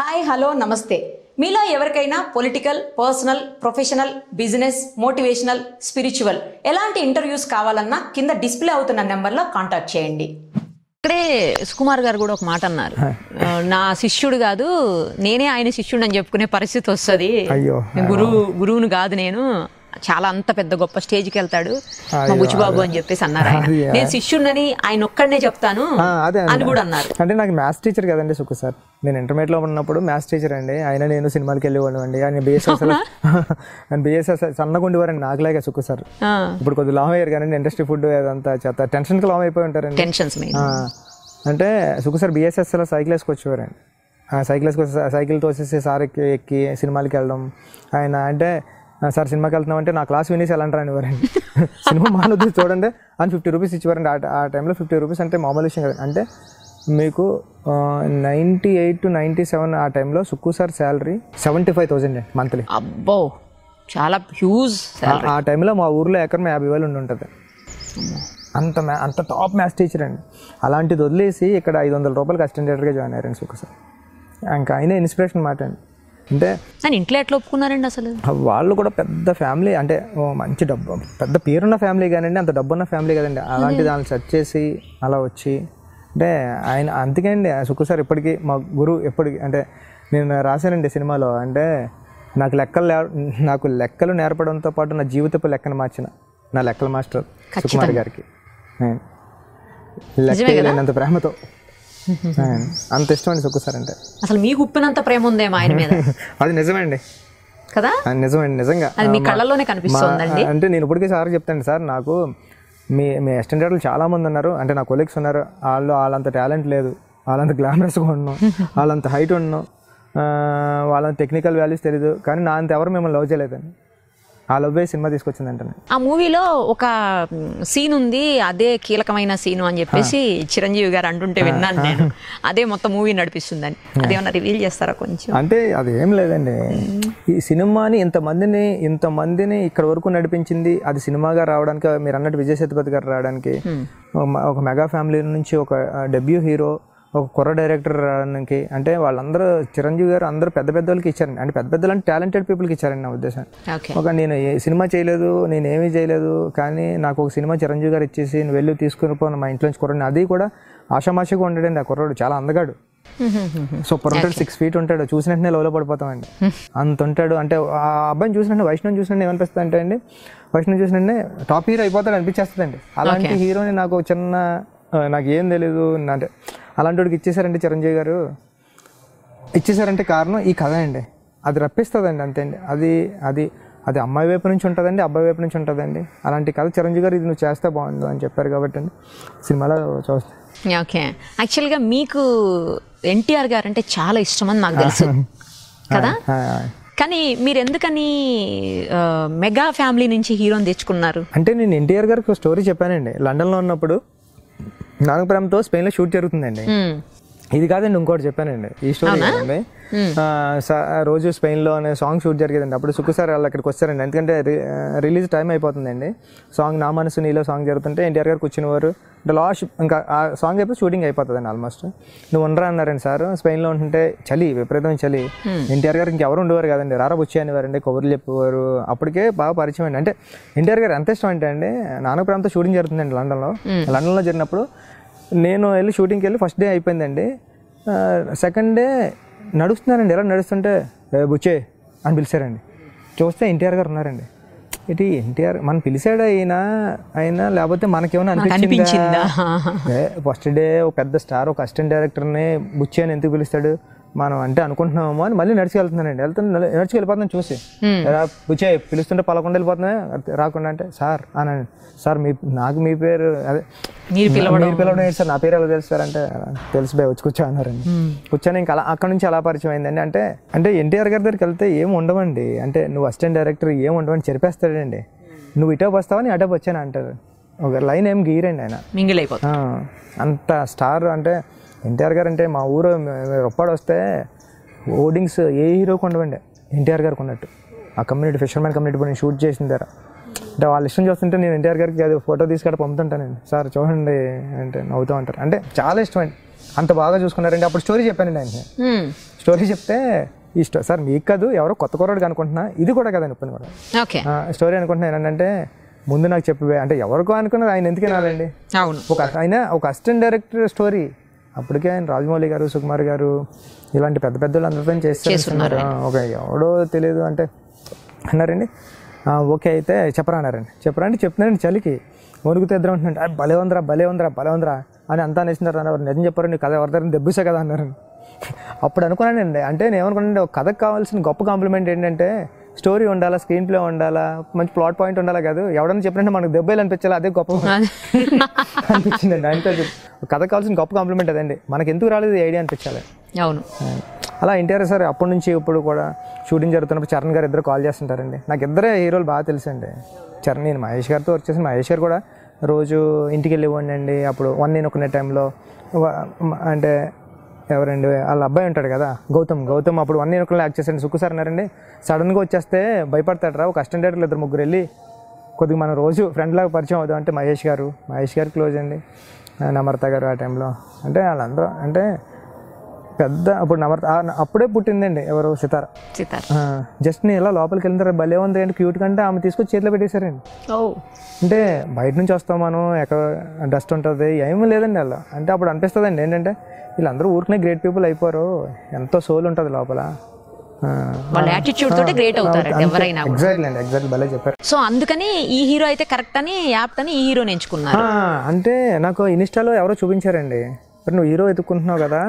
Hi hello నమస్తే. మీలో ఎవరికైనా political personal professional business motivational spiritual ఎలాంటి ఇంటర్వ్యూస్ కావాలన్నా కింద డిస్ప్లే అవుతున్న నెంబర్లో కాంటాక్ట్ చేయండి. ఇక్కడే సుకుమార్ గారు కూడా ఒక మాట అన్నారు. నా శిష్యుడు కాదు నేనే ఆయన శిష్యుడు అని చెప్పుకునే పరిస్థితి వస్తుంది. అయ్యో. గురువు గురువును కాదు నేను. చాలా అంత పెద్ద గొప్ప స్టేజ్కి వెళ్తాడు. మా బుచ్చిబాబు అని చెప్పేసి అన్నారు ఆయన. నేను శిష్యుడినని ఆయన ఒక్కడనే చెప్తాను అని కూడా అన్నారు. అంటే నాకు మ్యాథ్స్ టీచర్ కదండి సుఖ సార్. నేను ఇంటర్మీడియట్లో ఉన్నప్పుడు మ్యాథ్స్ టీచర్ అండి. ఆయన నేను సినిమాకి వెళ్ళేవాడు అండి. ఆయన బిఎస్ఎస్ ఆయన బిఎస్ఎస్ సన్నగా ఉండేవారండి నాకులాగే సుఖ సార్. ఇప్పుడు కొద్దిగా లావ్ అయ్యారు కానీ ఇండస్ట్రీ ఫుడ్ అదంతా చేత టెన్షన్కి లావ్ అయిపోయి ఉంటారండి. టెన్షన్స్ అంటే సుఖ సార్ బిఎస్ఎస్లో సైకిల్ వేసుకొచ్చేవారండి. సైకిల్ వేసుకొచ్చి సైకిల్ తోసేసి సార్ ఎక్కి ఎక్కి సినిమాలకి వెళ్ళడం. ఆయన అంటే "ఆ, సార్ సినిమాకి వెళ్తున్నాం అంటే నా క్లాస్ వినేసి ఎలా అంటారు అనేవారండి సినిమా మానవద్దు చూడండి. అని ఫిఫ్టీ రూపీస్ ఇచ్చేవారండి. ఆ టైంలో ఫిఫ్టీ రూపీస్ అంటే మామూలు విషయం కదా. అంటే మీకు ninety eight to ninety seven ఆ టైంలో Sukku sir salary seventy five thousand అండి మంత్లీ. అబ్బో చాలా హ్యూజ్ ఆ టైంలో మా ఊర్లో ఎకరం యాభై వేలు ఉండి ఉంటుంది. అంత మ్యా అంత టాప్ మ్యాథ్స్ టీచర్ అండి. అలాంటిది వదిలేసి ఇక్కడ ఐదు వందల రూపాయలకి అసిస్టెంట్ డైరెక్టర్గా జాయిన్ అయ్యారండి సుఖ సార్. ఇంకా ఆయనే ఇన్స్పిరేషన్ మాట అండి. అంటే అని ఇంట్లో ఎట్లా ఒప్పుకున్నారండి అసలు? వాళ్ళు కూడా పెద్ద ఫ్యామిలీ అంటే ఓ మంచి డబ్బు పెద్ద పేరున్న ఫ్యామిలీ కానండి అంత డబ్బున్న ఫ్యామిలీ కదండి. అలాంటి దాన్ని సెర్చ్ చేసి అలా వచ్చి అంటే ఆయన అందుకే అండి సుఖ సార్ ఇప్పటికీ మా గురువు ఎప్పటికీ అంటే నేను రాశానండి సినిమాలో అంటే నాకు లెక్కలు నాకు లెక్కలు నేర్పడంతో పాటు నా జీవితపు లెక్కను మార్చిన నా లెక్కల మాస్టర్ సుకుమార్ గారికి. ఆయన. లేనంత ప్రేమతో. ఆయన. అంత ఇష్టం అండి సుఖ సార్ అంటే. అసలు మీకు ఉప్పినంత ప్రేమ ఉందేమో ఆయన మీద? అది నిజమండి. కదా? నిజమండి నిజంగా. అది మీ కళ్ళల్లోనే కనిపిస్తోందండి. అంటే నేను ఇప్పటికీ సార్ చెప్తాను సార్ నాకు మీ మీ అసిస్టెంట్లు చాలా మంది ఉన్నారు. అంటే నా కొలీగ్స్ ఉన్నారు. వాళ్ళు వాళ్ళంత టాలెంట్ లేదు. వాళ్ళంత గ్లామరస్గా ఉన్నాం. వాళ్ళంత హైట్ ఉన్నాం. వాళ్ళంత టెక్నికల్ వాల్యూస్ తెలియదు కానీ నా అంత ఎవరు మిమ్మల్ని లవ్ చేయలేదండి. ఆ లవ్ సినిమా తీసుకొచ్చిందంటే ఆ మూవీలో ఒక సీన్ ఉంది అదే కీలకమైన సీను అని చెప్పేసి చిరంజీవి గారు అంటుంటే విన్నాను నేను. అదే మొత్తం మూవీ నడిపిస్తుందని. అదేమన్నా రివీల్ చేస్తారా కొంచెం? అంటే అది ఏం లేదండి. ఈ సినిమాని ఇంతమందిని ఇంతమందిని ఇక్కడ వరకు నడిపించింది అది సినిమాగా రావడానికి మీరు అన్నట్టు విజయ్ సేతుపతి గారు రావడానికి ఒక మెగా ఫ్యామిలీ నుంచి ఒక డెబ్యూ హీరో ఒక కుర్ర డైరెక్టర్ రావడానికి అంటే వాళ్ళందరూ చిరంజీవి గారు అందరూ పెద్ద పెద్ద వాళ్ళకి ఇచ్చారండి. అంటే పెద్ద పెద్దలు అంటే టాలెంటెడ్ పీపుల్కి ఇచ్చారండి నా ఉద్దేశం. ఒక నేను ఏ సినిమా చేయలేదు నేను ఏమీ చేయలేదు కానీ నాకు ఒక సినిమా చిరంజీవి గారు ఇచ్చేసి నువ్వు వెళ్ళి తీసుకుని పోను మా ఇంట్లోంచి కుర్రాడిని అది కూడా ఆషామాషిగా ఉంటాడండి ఆ కుర్రాడు చాలా అందగాడు. సూపర్ ఉంటాడు సిక్స్ ఫీట్ ఉంటాడు చూసిన వెంటనే లోలో పడిపోతామండి. అంత ఉంటాడు అంటే ఆ అబ్బాయిని చూసినట్టు వైష్ణవ్ చూసినట్టు ఏమనిపిస్తుంది అంటే అండి వైష్ణవ్ చూసినట్టే టాప్ హీరో అయిపోతాడు అనిపించేస్తుందండి. అలాంటి హీరోని నాకు చిన్న నాకు ఏం తెలియదు అంటే అలాంటి వాడికి ఇచ్చేసారంటే చిరంజీవి గారు. ఇచ్చేసారంటే కారణం ఈ కథ అండి. అది రప్పిస్తుందండి అంతే అండి అది అది అది అమ్మాయి వైపు నుంచి ఉంటుందండి అబ్బాయి వైపు నుంచి ఉంటుందండి. అలాంటి కథ చిరంజీవి గారు ఇది నువ్వు చేస్తే బాగుండు అని చెప్పారు కాబట్టి అండి సినిమాలో చూస్తే. ఓకే. యాక్చువల్గా మీకు ఎన్టీఆర్ గారు అంటే చాలా ఇష్టం అని నాకు తెలుసు. కదా? కానీ మీరు ఎందుకని మెగా ఫ్యామిలీ నుంచి హీరోని తెచ్చుకున్నారు? అంటే నేను ఎన్టీఆర్ గారికి ఒక స్టోరీ చెప్పానండి. లండన్లో ఉన్నప్పుడు నాగపురంతో స్పెయిన్లో షూట్ జరుగుతుందండి. ఇది కాదండి ఇంకోటి చెప్పానండి. ఈ స్టోరీ ఆ రోజు స్పెయిన్లో అనే సాంగ్ షూట్ జరిగేదండి. అప్పుడు సుక్కు సార్ వాళ్ళు అక్కడికి వచ్చారండి ఎందుకంటే రిలీజ్ టైం అయిపోతుందండి. సాంగ్ నా మనసు నీలో సాంగ్ జరుగుతుంటే ఎన్టీఆర్ గారు కూర్చునేవారు. అంటే లాస్ట్ ఇంకా ఆ సాంగ్ అయిపోయి షూటింగ్ అయిపోతుందండి ఆల్మోస్ట్. నువ్వు ఉండరా అన్నారండి సార్. స్పెయిన్లో ఉంటుంటే చలి విపరీతమైన చలి. ఎన్టీఆర్ గారు ఇంకెవరు ఉండేవారు కదండి. రారా వచ్చి అనేవారండి కబుర్లు చెప్పేవారు అప్పటికే బాగా పరిచయం అండి. అంటే ఎన్టీఆర్ గారు ఎంత ఇష్టం అంటే అండి నానపురంతో షూటింగ్ జరుగుతుందండి లండన్లో. లండన్లో జరిగినప్పుడు నేను వెళ్ళి షూటింగ్కి వెళ్ళి ఫస్ట్ డే అయిపోయిందండి. సెకండ్ డే నడుస్తున్నానండి. ఎలా నడుస్తుంటే "ఏ బుచ్చే అని పిలిచారండి. చూస్తే ఎన్టీఆర్ గారు ఉన్నారండి. ఇది ఎన్టీఆర్ మనం పిలిచాడు అయినా అయినా లేకపోతే మనకేమైనా అనిపించిందా? ఫస్ట్ డే ఒక పెద్ద స్టార్ ఒక అసిస్టెంట్ డైరెక్టర్ని బుచ్చి అని ఎందుకు పిలుస్తాడు? మనం అంటే అనుకుంటున్నామో అని మళ్ళీ నడిచి వెళ్తున్నానండి వెళ్తున్నా నడిచి వెళ్ళిపోతున్నాను చూసి. "ఎరా బుచ్చే పిలుస్తుంటే పలకుండా వెళ్ళిపోతున్నా రాకుండా అంటే సార్ అనండి సార్ మీ నాకు మీ పేరు అదే మీరు పిలవడం. సార్? నా పేరు ఎలా తెలుసు సార్ అంటే తెలుసు బై వచ్చి కూర్చో అన్నారండి. కూర్చొని ఇంకా అలా అక్కడ నుంచి అలా పరిచయం అయిందండి. అంటే అంటే ఎన్టీఆర్ గారి దగ్గరికి వెళ్తే ఏం ఉండవండి. అంటే నువ్వు అసిస్టెంట్ డైరెక్టర్ ఏం ఉండవని చెరిపేస్తాడండి నువ్వు ఇటే వస్తావా నీ అటే వచ్చాను అంటారు. ఒక లైన్ ఏం గీరండి ఆయన. మింగిల్ అంత స్టార్ అంటే ఎన్టీఆర్ గారు అంటే మా ఊరు రొప్పాడు వస్తే ఓడింగ్స్ ఏ హీరోకి ఉండవండి ఎన్టీఆర్ గారికి ఉన్నట్టు ఆ కమ్యూనిటీ ఫిషర్మెన్ కమ్యూనిటీ నేను షూట్ చేసిన దగ్గర. అంటే వాళ్ళ ఇష్టం చూస్తుంటే నేను ఎన్టీఆర్ గారికి అది ఫోటో తీసుకొని పంపుతుంటానండి సార్ చూడండి అంటే నవ్వుతూ ఉంటారు. అంటే చాలా ఇష్టం అండి అంత బాగా చూసుకున్నారండి అప్పుడు స్టోరీ చెప్పానండి ఆయన. స్టోరీ చెప్తే ఈ స్టో సార్ మీకు కాదు ఎవరో కొత్త కుర్రాడికి అనుకుంటున్నా. ఇది కూడా కదండి ఇప్పుడు కూడా. స్టోరీ అనుకుంటున్నాను ఏంటంటే ముందు నాకు చెప్పి అంటే ఎవరికో అనుకున్నది ఆయన ఎందుకు వినాలండి? అవును. ఒక ఆయన ఒక అసిస్టెంట్ డైరెక్టర్ స్టోరీ అప్పటికే ఆయన రాజమౌళి గారు సుకుమార్ గారు ఇలాంటి పెద్ద పెద్ద వాళ్ళు అందరితో చేస్తారు ఆ, ఒక ఎవడో తెలియదు అంటే అన్నారండి. ఓకే అయితే చెప్పరా అన్నారండి చెప్పరా అంటే చెప్తున్నారండి చలికి. వణుకుతే ఇద్దరు ఉంటున్నాడు "ఆ, భలే ఉందిరా భలే ఉందిరా భలే ఉందిరా అని అంతా అనేసినారు అన్నారు. నిజం చెప్పారు నీ కథ ఎవరి దగ్గర దెబ్బసే కదా అన్నారు అప్పుడు అనుకున్నానండి అంటే నేను ఏమనుకున్నానండి ఒక కథకు కావాల్సిన గొప్ప కాంప్లిమెంట్ ఏంటంటే స్టోరీ ఉండాలా స్క్రీన్ ప్లే ఉండాలా మంచి ప్లాట్ పాయింట్ ఉండాలా కాదు. ఎవడన్నా చెప్పినట్టు మనకు దెబ్బలు అనిపించాలి అదే గొప్ప అనిపించిందండి అంటే కథ కావాల్సిన గొప్ప కాంప్లిమెంట్ అదండి. మనకి ఎందుకు రాలేదు ఐడియా అనిపించాలి. అవును. అలా ఎన్టీఆర్ సార్ అప్పటి నుంచి ఇప్పుడు కూడా షూటింగ్ జరుగుతున్నప్పుడు చరణ్ గారు ఇద్దరు కాల్ చేస్తుంటారండి. నాకు ఇద్దరే హీరోలు బాగా తెలుసండి. చరణ్ నేను మహేష్ గారితో వచ్చేసి మహేష్ గారు కూడా రోజు ఇంటికి వెళ్ళి అండి. అప్పుడు వన్ నేను ఒకనే టైంలో. అంటే ఎవరండి? వాళ్ళ అబ్బాయి ఉంటాడు కదా గౌతమ్. గౌతమ్ అప్పుడు వన్ ఇయర్ ఒకళ్ళు యాక్ట్ చేసాడు సుక్కు సార్ అన్నారండి. సడన్గా వచ్చేస్తే భయపడతాడరా. ఒక అసిస్టెంట్ డైరెక్టర్లు ఇద్దరు ముగ్గురు వెళ్ళి కొద్దిగా మనం రోజు ఫ్రెండ్లాగా పరిచయం అవుదాం అంటే మహేష్ గారు. మహేష్ గారు క్లోజ్ అండి. నమ్రత గారు ఆ టైంలో అంటే వాళ్ళందరూ అంటే పెద్ద అప్పుడు ఆ- అప్పుడే పుట్టిందండి ఎవరు? సితార. సితార్. జస్ట్ నేను ఇలా లోపలికి వెళ్ళిన తర్వాత భలే ఉంది అంటే క్యూట్ కంటే ఆమె తీసుకొచ్చి చేతిలో పెట్టేశారండి. ఓ. అంటే బయట నుంచి వస్తాం మనం ఎక్కడ డస్ట్ ఉంటుంది ఏమీ లేదండి అలా. అంటే అప్పుడు అనిపిస్తుందండి ఏంటంటే వీళ్ళందరూ ఊరికనే గ్రేట్ పీపుల్ అయిపోరు ఎంతో సోల్ ఉంటుంది లోపల. వాళ్ళ యాటిట్యూడ్ తోటి గ్రేట్ ఎవరైనా అండి చెప్పారు. సో అందుకని ఈ హీరో అయితే కరెక్ట్ అని యాప్ట్ అని ఈ హీరోని ఎంచుకున్నారు. అంటే నాకు ఇన్స్టాలో ఎవరో చూపించారండి. మరి నువ్వు హీరో ఎత్తుక్కుంటున్నావు కదా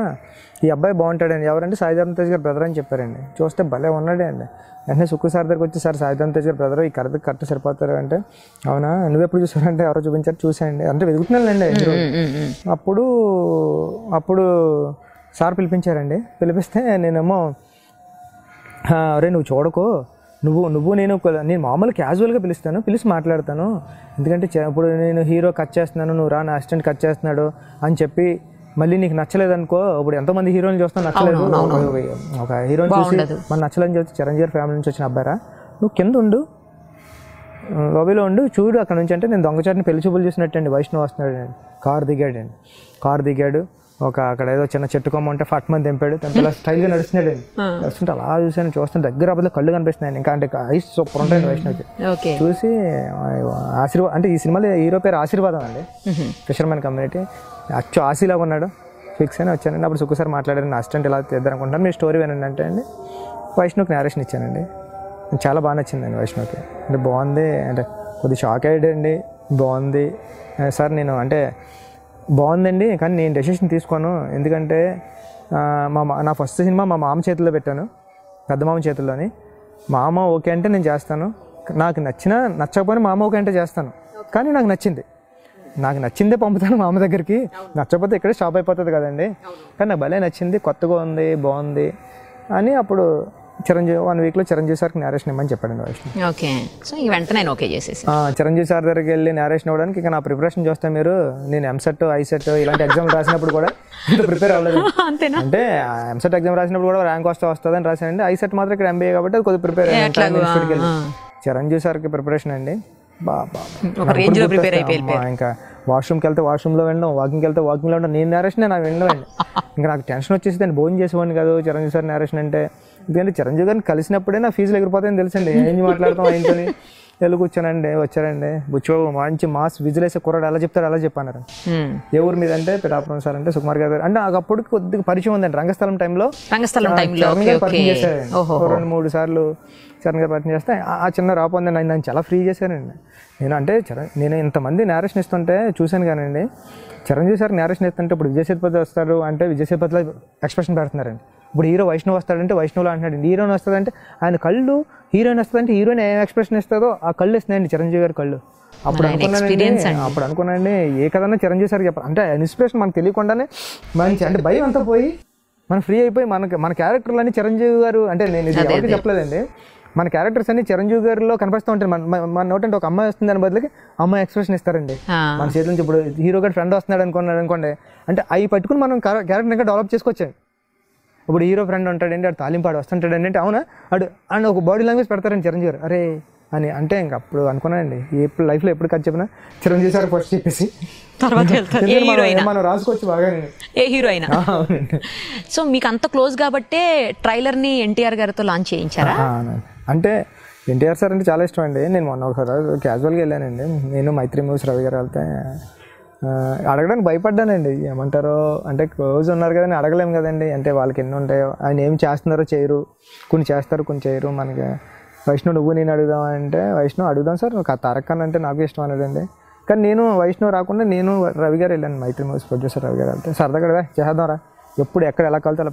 ఈ అబ్బాయి బాగుంటాడండి. ఎవరంటే సాయిధరం తేజ్ గారు బ్రదర్ అని చెప్పారండి. చూస్తే భలే ఉన్నాడే అండి. వెంటనే సుక్కు సార్ దగ్గరికి వచ్చి సార్ సాయిధరం తేజ్ గారు బ్రదర్ ఈ కరెక్ట్ కరెక్ట్ సరిపోతారు? అంటే అవునా? నువ్వు ఎప్పుడు చూసారంటే ఎవరో చూపించారు. చూసాయండి. అంటే ఉమ్. అప్పుడు అప్పుడు సార్ పిలిపించారండి. పిలిపిస్తే నేనేమో "ఆ, అరే నువ్వు చూడకు. నువ్వు నువ్వు నేను నేను మామూలు క్యాజువల్గా పిలుస్తాను. పిలిచి మాట్లాడతాను. ఎందుకంటే ఇప్పుడు నేను హీరో కట్ చేస్తున్నాను. నువ్వు రా నా అసిస్టెంట్ కట్ చేస్తున్నాడు అని చెప్పి మళ్ళీ నీకు నచ్చలేదు అనుకో ఇప్పుడు ఎంతమంది హీరోని చూస్తున్నా నచ్చలేదు. ఒక- హీరోని చూసి మన నచ్చలేని చెప్పి చిరంజీవి ఫ్యామిలీ నుంచి వచ్చిన అబ్బారా నువ్వు కింద ఉండు. లోబీలో ఉండు. చూడు అక్కడ నుంచి అంటే నేను దొంగచాటిని పెళ్ళి చూపులు చూసినట్టండి. వైష్ణవ్ వస్తున్నాడు. అండి కార్ దిగాడండి కార్ దిగాడు. ఒక అక్కడ ఏదో చిన్న చెట్టు కొమ్మ ఉంటే ఫట్ మంది తెంపాడు. తెంపేలా స్టైల్గా నడుస్తున్నాడు అండి. నడుస్తుంటే అలా చూసాను చూస్తుంటే దగ్గర అబద్ధం కళ్ళు కనిపిస్తున్నాయి. ఇంకా అంటే ఐస్ సూపర్ ఉంటాయి వైష్ణవ్కి. చూసి ఆశీర్వాదం అంటే ఈ సినిమాలో హీరో పేరు ఆశీర్వాదం అండి. Fishermen community. అచ్చు ఆశీలాగా ఉన్నాడు. ఫిక్స్ అని వచ్చానండి అప్పుడు సుఖ సార్ మాట్లాడారు. నా అసిస్టెంట్ ఇలా తీద్దాం అనుకుంటాను మీ స్టోరీ వినండి అంటే అండి. వైష్ణవ్కి నేరేషన్ ఇచ్చానండి. చాలా బాగా నచ్చిందండి వైష్ణవ్కి. అంటే బాగుంది. అంటే కొద్ది షాక్ అయ్యాడండి. బాగుంది. సార్ నేను అంటే బాగుందండి. కానీ నేను డెసిషన్ తీసుకోను. ఎందుకంటే మా మా- నా ఫస్ట్ సినిమా మా మామ చేతిలో పెట్టాను. పెద్ద మామ చేతుల్లోని. మామ ఓకే అంటే నేను చేస్తాను. నాకు నచ్చినా నచ్చకపోయినా మామ ఓకే అంటే చేస్తాను. కానీ నాకు నచ్చింది. నాకు నచ్చిందే పంపుతాను మా అమ్మ దగ్గరికి. నచ్చకపోతే ఇక్కడే స్టాప్ అయిపోతుంది కదండి. కానీ నాకు భలే నచ్చింది కొత్తగా ఉంది బాగుంది అని అప్పుడు చిరంజీవి వన్ వీక్లో చిరంజీవి సార్కి నేరేషన్ ఇవ్వమని చెప్పాడండి వైష్ణవ్. ఓకే. సో ఈ వెంటనే నేను ఓకే చేసేసి. చిరంజీవి సార్ దగ్గరికి వెళ్ళి నేరేషన్ ఇవ్వడానికి ఇక నా ప్రిపరేషన్ చూస్తే మీరు నేను ఎంసెట్ ఐసెట్ ఇలాంటి ఎగ్జామ్ రాసినప్పుడు కూడా ప్రిపేర్ అవ్వలేదు. అంతేనా? అంటే ఎంసెట్ ఎగ్జామ్ రాసినప్పుడు కూడా ర్యాంక్ వస్తే వస్తుందని రాశానండి. ఐసెట్ మాత్రం ఇక్కడ ఎంబీఏ కాబట్టి అది కొద్దిగా ప్రిపేర్ చిరంజీవి సార్కి ప్రిపరేషన్ అండి. బా బా ఒక రేంజ్లో ప్రిపేర్ అయిపోయి అమ్మా, ఇంకా వాష్రూమ్కి వెళ్తే వాష్రూమ్లో వెళ్ళడం వాకింగ్కి వెళ్తే వాకింగ్లో ఉండడం నేను నేరేషన్ నాకు వెళ్ళండి ఇంకా నాకు టెన్షన్ వచ్చేసి దాన్ని భోజనం చేసేవాడిని కాదు చిరంజీవి సార్ నేరేషన్ అంటే. ఎందుకంటే చిరంజీవి గారిని కలిసినప్పుడే నా ఫీజులు ఎగిరిపోతాయని తెలుసండి. ఏం మాట్లాడతాం ఆయనతోని వెళ్ళి కూర్చోనండి వచ్చారండి. బుచ్చిబాబు మంచి మాస్ విజిల్ వేసే కుర్రాడు ఎలా చెప్తారు అలా చెప్పన్నారు. ఉమ్. ఏ ఊరు మీద అంటే పిఠాపురం సార్ అంటే సుకుమార్ గారు అంటే అప్పుడు కొద్దిగా పరిచయం ఉందండి రంగస్థలం టైంలో. రంగస్థలం టైంలో. చరణ్ పరిచయం ఓ రెండు మూడు సార్లు చరణ్ గారు పరిచయం చేస్తే ఆ- చిన్న రాపోందండి ఆయన నన్ను చాలా ఫ్రీ చేశారండి. నేను అంటే చరణ్ నేను ఇంతమంది నేరేషన్ ఇస్తుంటే చూశాను కానండి. చిరంజీవి సార్ నేరేషన్ ఇస్తుంటే ఇప్పుడు విజయ్ సేతుపతి వస్తారు అంటే విజయ్ సేతుపతిలో ఎక్స్ప్రెషన్ పెడుతున్నారండి. ఇప్పుడు హీరో వైష్ణవ్ వస్తాడంటే వైష్ణవ్లో అంటున్నాడు. హీరోయిన్ వస్తుందంటే ఆయన కళ్ళు హీరోయిన్ వస్తుందంటే హీరోయిన్ ఏం ఎక్స్ప్రెషన్ ఇస్తుందో ఆ కళ్ళు ఇస్తున్నాయండి చిరంజీవి గారి కళ్ళు. అప్పుడు అనుకున్నానండి అప్పుడు అనుకున్నానండి ఏ కదన్నా చిరంజీవి సార్ చెప్పాలి. అంటే ఇన్స్పిరేషన్ మనకు తెలియకుండానే మంచి అంటే భయం అంతా పోయి మనం ఫ్రీ అయిపోయి మనకి మన క్యారెక్టర్లు చిరంజీవి గారు అంటే నేను ఇది ఎవరికి చెప్పలేదండి. మన క్యారెక్టర్స్ అన్ని చిరంజీవి గారిలో కనిపిస్తూ ఉంటాయి. మన మన- నోటంటే ఒక అమ్మాయి వస్తుంది దాని బదులుకి అమ్మాయి ఎక్స్ప్రెషన్ ఇస్తారండి. మన చేతి నుంచి ఇప్పుడు హీరో గారు ఫ్రెండ్ వస్తున్నాడు అనుకున్నాడు అనుకోండి. అంటే అవి పట్టుకుని మనం క్యారెక్టర్ ఇంకా డెవలప్ చేసుకోవచ్చండి ఇప్పుడు హీరో ఫ్రెండ్ ఉంటాడండి అటు తాలింపాడు వస్తుంటాడండి అంటే అవునా? అడు అండ్ ఒక బాడీ లాంగ్వేజ్ పెడతారండి చిరంజీవి గారు. అరే అని అంటే ఇంక అప్పుడు అనుకున్నానండి. ఎప్పుడు లైఫ్లో ఎప్పుడు కథ చెప్పినా చిరంజీవి సార్ ఫస్ట్ చెప్పేసి. మనం- రాసుకోవచ్చు బాగా ఏ హీరో అయినా. సో మీకు అంత క్లోజ్ కాబట్టే ట్రైలర్ని ఎన్టీఆర్ గారితో లాంచ్ చేయించారా. అంటే ఎన్టీఆర్ సార్ అంటే చాలా ఇష్టం అండి. నేను మొన్న ఒకసారి క్యాజువల్గా వెళ్ళానండి. నేను మైత్రి మూవీస్ రవి గారు వెళ్తే అడగడానికి భయపడ్డానండి. ఏమంటారో అంటే క్లోజ్ ఉన్నారు కదండి అడగలేము కదండి. అంటే వాళ్ళకి ఎన్ని ఉంటాయో ఆయన ఏం చేస్తున్నారో చేయరు. కొన్ని చేస్తారు కొన్ని చేయరు. మనకి వైష్ణవ్ నువ్వు నేను అడుగుదాం అంటే వైష్ణవ్ అడుగుదాం సార్ ఒక తారక్ ఖాన్ అంటే నాకు ఇష్టం అనేదండి. కానీ నేను వైష్ణవ్ రాకుండా నేను రవి గారు వెళ్ళాను మైత్రి మూవీస్ ప్రొడ్యూసర్ రవి గారు వెళ్తే సరదాగా కదా చేద్దాం రా ఎప్పుడు ఎక్కడ ఎలా కలితే